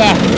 Yeah.